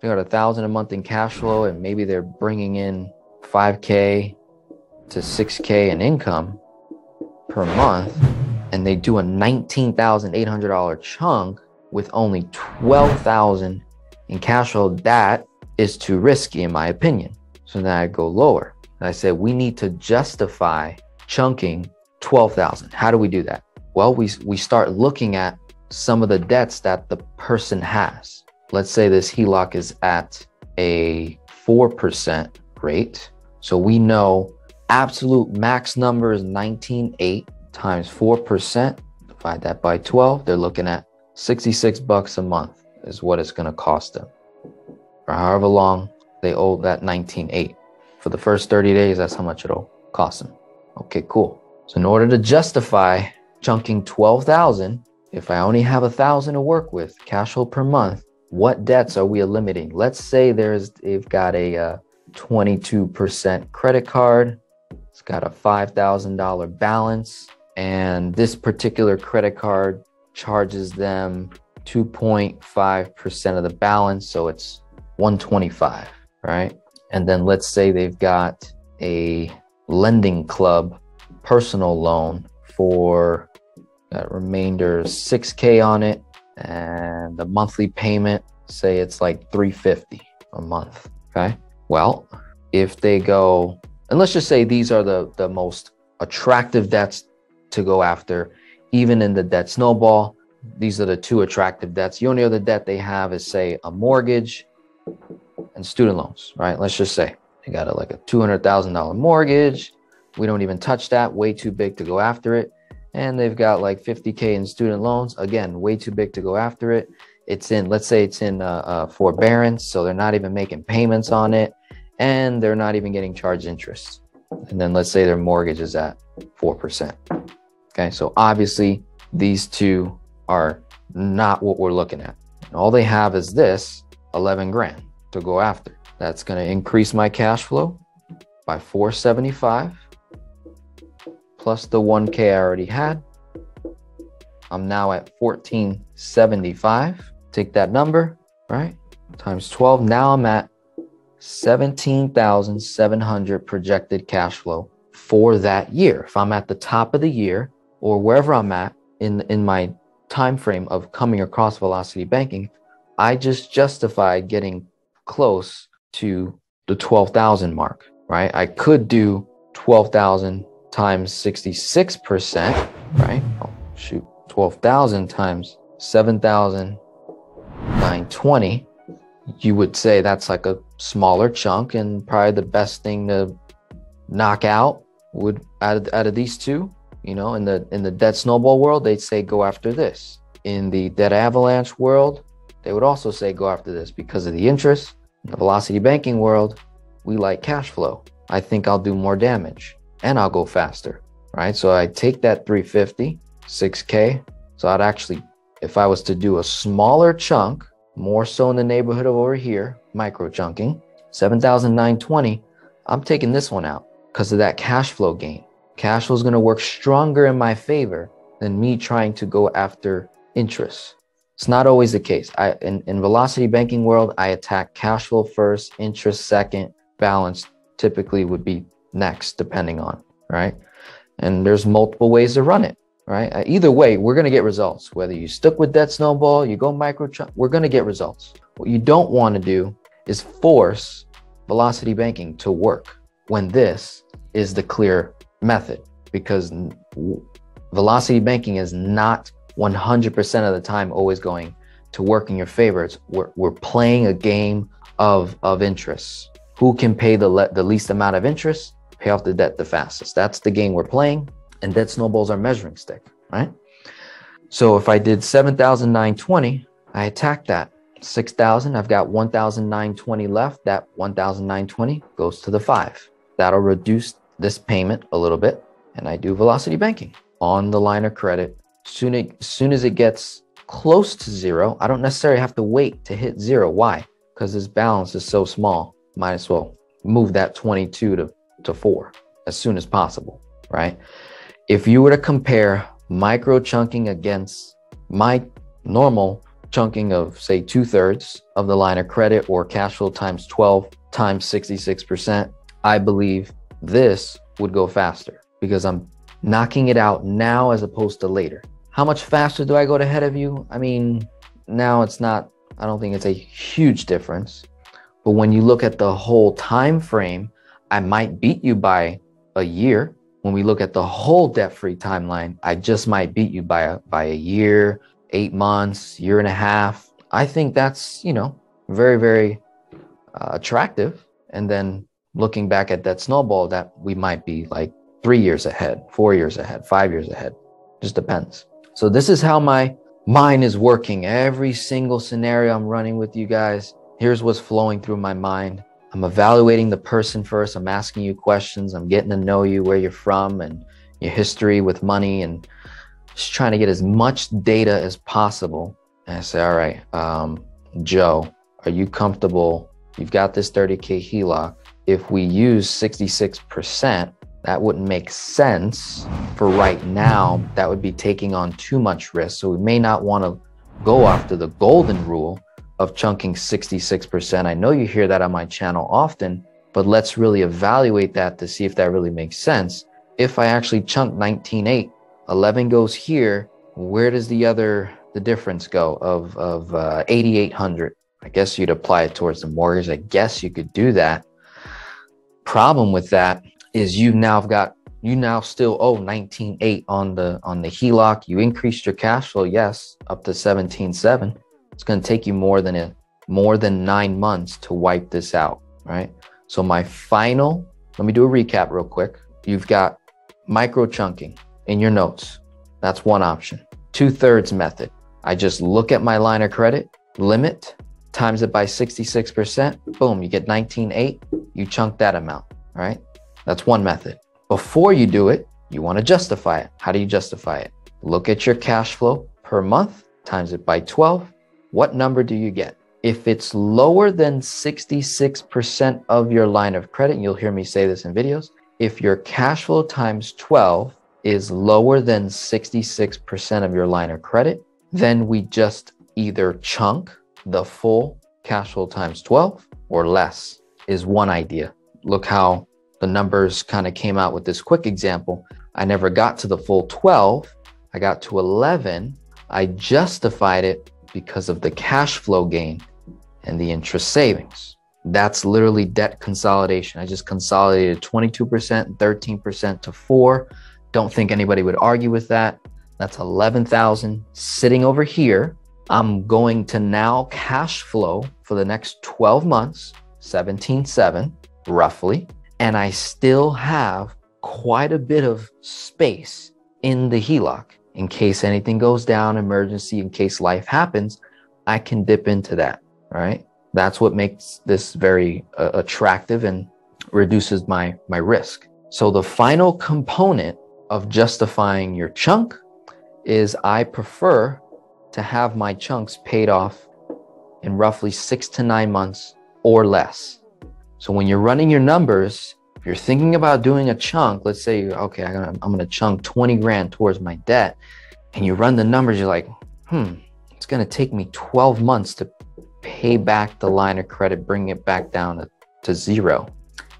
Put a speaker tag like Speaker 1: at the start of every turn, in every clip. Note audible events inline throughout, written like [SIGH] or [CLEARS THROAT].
Speaker 1: they got a thousand a month in cash flow and maybe they're bringing in 5k to 6k in income per month and they do a $19,800 chunk with only 12,000 in cash flow. That is too risky in my opinion. So then I go lower and I said we need to justify chunking 12,000 how do we do that? Well we we start looking at some of the debts that the person has let's say this HELOC is at a 4% rate. So we know absolute max number is 19.8 times 4%. Divide that by 12. They're looking at 66 bucks a month is what it's going to cost them. For however long they owe that 19.8. For the first 30 days, that's how much it'll cost them. Okay, cool. So in order to justify chunking 12,000, if I only have a thousand to work with cash flow per month, what debts are we eliminating? Let's say there's they've got a uh, 22% credit card. It's got a $5,000 balance and this particular credit card charges them 2.5% of the balance, so it's 125, right? And then let's say they've got a lending club personal loan for that remainder 6k on it and the monthly payment, say it's like 350 a month. Okay. Well, if they go, and let's just say these are the, the most attractive debts to go after, even in the debt snowball, these are the two attractive debts. The only other debt they have is say a mortgage and student loans, right? Let's just say they got a, like a $200,000 mortgage. We don't even touch that, way too big to go after it and they've got like 50k in student loans. Again way too big to go after it. It's in let's say it's in uh, uh, forbearance so they're not even making payments on it and they're not even getting charged interest. And then let's say their mortgage is at 4% okay so obviously these two are not what we're looking at. And all they have is this 11 grand to go after. That's going to increase my cash flow by 475 plus the 1K I already had. I'm now at 1475. Take that number, right? Times 12. Now I'm at 17,700 projected cash flow for that year. If I'm at the top of the year or wherever I'm at in, in my time frame of coming across velocity banking, I just justified getting close to the 12,000 mark, right? I could do 12,000 times 66%, right? Oh, shoot, 12,000 times 7,920. You would say that's like a smaller chunk and probably the best thing to knock out would out of, out of these two, you know, in the in the debt snowball world, they'd say go after this. In the debt avalanche world, they would also say go after this because of the interest. In the velocity banking world, we like cash flow. I think I'll do more damage and I'll go faster, right? So I take that 350, 6K. So I'd actually, if I was to do a smaller chunk, more so in the neighborhood of over here, micro chunking, 7,920, I'm taking this one out because of that cash flow gain. Cash flow is going to work stronger in my favor than me trying to go after interest. It's not always the case. I in, in velocity banking world, I attack cash flow first, interest second, balance typically would be next, depending on, right? And there's multiple ways to run it, right? Uh, either way, we're going to get results. Whether you stick with that snowball, you go micro, we're going to get results. What you don't want to do is force velocity banking to work when this is the clear method because velocity banking is not 100% of the time always going to work in your favor. It's, we're, we're playing a game of, of interest. Who can pay the, le- the least amount of interest pay off the debt the fastest. That's the game we're playing. And debt snowballs our measuring stick, right? So if I did 7,920, I attack that. 6,000, I've got 1,920 left. That 1,920 goes to the five. That'll reduce this payment a little bit. And I do velocity banking on the line of credit. Soon, as soon as it gets close to zero, I don't necessarily have to wait to hit zero. Why? Because this balance is so small. Might as well move that 22 to to four as soon as possible, right? If you were to compare micro chunking against my normal chunking of say two thirds of the line of credit or cash flow times 12 times 66%, I believe this would go faster because I'm knocking it out now as opposed to later. How much faster do I go ahead of you? I mean, now it's not, I don't think it's a huge difference. But when you look at the whole time frame, I might beat you by a year. When we look at the whole debt-free timeline, I just might beat you by a, by a year, eight months, year and a half. I think that's, you know, very, very uh, attractive. And then looking back at that snowball, that we might be like three years ahead, four years ahead, five years ahead. Just depends. So this is how my mind is working. Every single scenario I'm running with you guys, here's what's flowing through my mind. I'm evaluating the person first. I'm asking you questions. I'm getting to know you, where you're from, and your history with money, and just trying to get as much data as possible. And I say, all right, um, Joe, are you comfortable? You've got this 30K HELOC. If we use 66%, that wouldn't make sense for right now. That would be taking on too much risk. So we may not want to go after the golden rule of chunking 66%. I know you hear that on my channel often, but let's really evaluate that to see if that really makes sense. If I actually chunk 19.8, 11 goes here, where does the other, the difference go of, of uh, 8,800? I guess you'd apply it towards the mortgage. I guess you could do that. Problem with that is you now have got you now still owe 19.8 on the on the HELOC. You increased your cash flow, yes, up to 17.7. It's going to take you more than a more than nine months to wipe this out, right? So my final, let me do a recap real quick. You've got micro chunking in your notes. That's one option. Two thirds method. I just look at my line of credit limit, times it by 66%. Boom, you get 19.8. You chunk that amount, right? That's one method. Before you do it, you want to justify it. How do you justify it? Look at your cash flow per month, times it by 12. What number do you get? If it's lower than 66% of your line of credit, you'll hear me say this in videos, if your cash flow times 12 is lower than 66% of your line of credit, then we just either chunk the full cash flow times 12 or less is one idea. Look how the numbers kind of came out with this quick example. I never got to the full 12. I got to 11. I justified it because of the cash flow gain and the interest savings. That's literally debt consolidation. I just consolidated 22%, 13% to 4. Don't think anybody would argue with that. That's 11,000 sitting over here. I'm going to now cash flow for the next 12 months, 17.7 roughly and I still have quite a bit of space in the HELOC in case anything goes down, emergency, in case life happens, I can dip into that, right? That's what makes this very uh, attractive and reduces my, my risk. So the final component of justifying your chunk is I prefer to have my chunks paid off in roughly six to nine months or less. So when you're running your numbers, if you're thinking about doing a chunk, let's say, okay, I'm going to chunk 20 grand towards my debt, and you run the numbers, you're like, hmm, it's going to take me 12 months to pay back the line of credit, bring it back down to, to zero.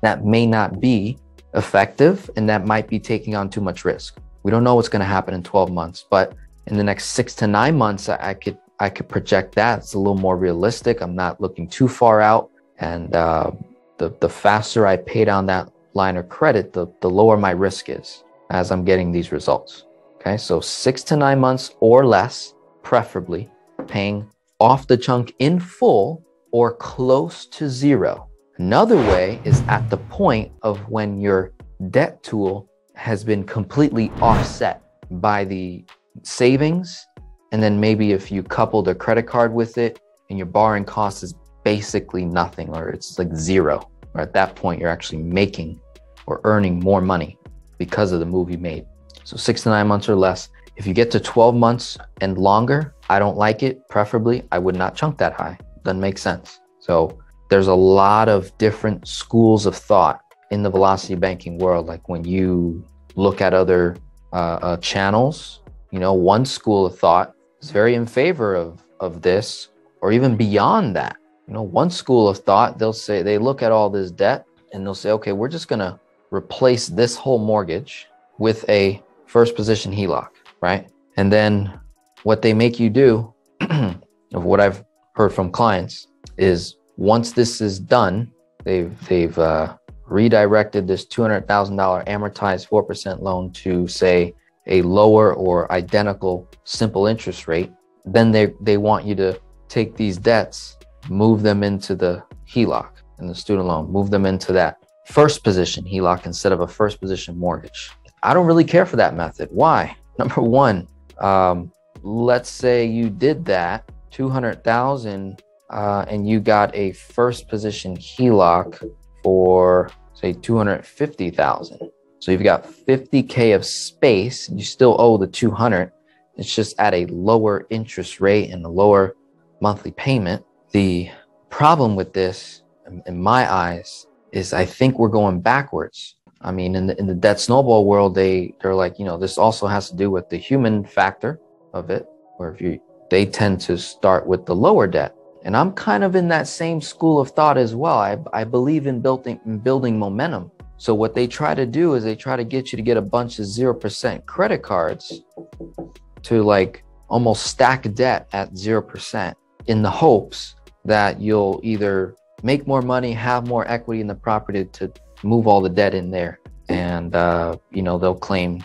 Speaker 1: That may not be effective, and that might be taking on too much risk. We don't know what's going to happen in 12 months, but in the next six to nine months, I, I could I could project that. It's a little more realistic. I'm not looking too far out, and uh, the, the faster I pay down that line of credit, the, the lower my risk is as I'm getting these results. Okay, so six to nine months or less, preferably paying off the chunk in full or close to zero. Another way is at the point of when your debt tool has been completely offset by the savings. And then maybe if you coupled a credit card with it and your borrowing cost is basically nothing or it's like zero. Or at that point, you're actually making or earning more money because of the move you made. So six to nine months or less. If you get to 12 months and longer, I don't like it. Preferably, I would not chunk that high. Doesn't make sense. So there's a lot of different schools of thought in the velocity banking world. Like when you look at other uh, uh, channels, you know, one school of thought is very in favor of of this or even beyond that. You know, one school of thought, they'll say they look at all this debt and they'll say, okay, we're just going to replace this whole mortgage with a first position HELOC, right? And then what they make you do, [CLEARS THROAT] of what I've heard from clients, is once this is done, they've they've uh, redirected this two hundred thousand dollar amortized four percent loan to say a lower or identical simple interest rate. Then they they want you to take these debts, move them into the HELOC and the student loan, move them into that first position HELOC instead of a first position mortgage. I don't really care for that method. Why? [LAUGHS] Number one, um, let's say you did that 200,000 uh, and you got a first position HELOC for say 250,000. So you've got 50K of space, you still owe the 200. It's just at a lower interest rate and a lower monthly payment. The problem with this, in my eyes, is I think we're going backwards. I mean, in the in the debt snowball world, they they're like, you know, this also has to do with the human factor of it, where if you they tend to start with the lower debt. And I'm kind of in that same school of thought as well. I, I believe in building in building momentum. So what they try to do is they try to get you to get a bunch of zero percent credit cards to like almost stack debt at zero percent in the hopes that you'll either make more money, have more equity in the property to move all the debt in there, and uh, you know they'll claim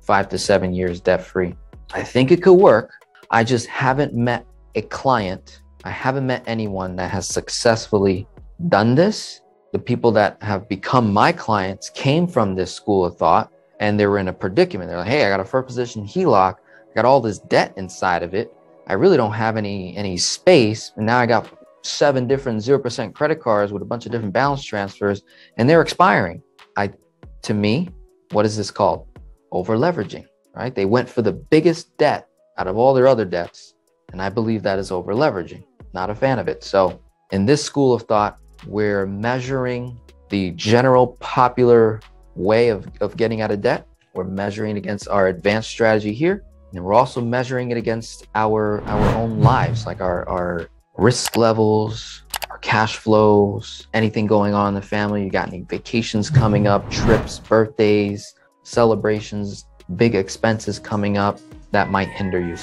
Speaker 1: five to seven years debt free. I think it could work. I just haven't met a client. I haven't met anyone that has successfully done this. The people that have become my clients came from this school of thought and they were in a predicament. They're like, hey, I got a first position HELOC, I got all this debt inside of it. I really don't have any any space. And now I got seven different 0% credit cards with a bunch of different balance transfers and they're expiring. I to me, what is this called? Over leveraging, right? They went for the biggest debt out of all their other debts. And I believe that is over leveraging. Not a fan of it. So, in this school of thought, we're measuring the general popular way of, of getting out of debt. We're measuring against our advanced strategy here. And we're also measuring it against our our own lives, like our, our risk levels, our cash flows, anything going on in the family. You got any vacations coming up, trips, birthdays, celebrations, big expenses coming up that might hinder you.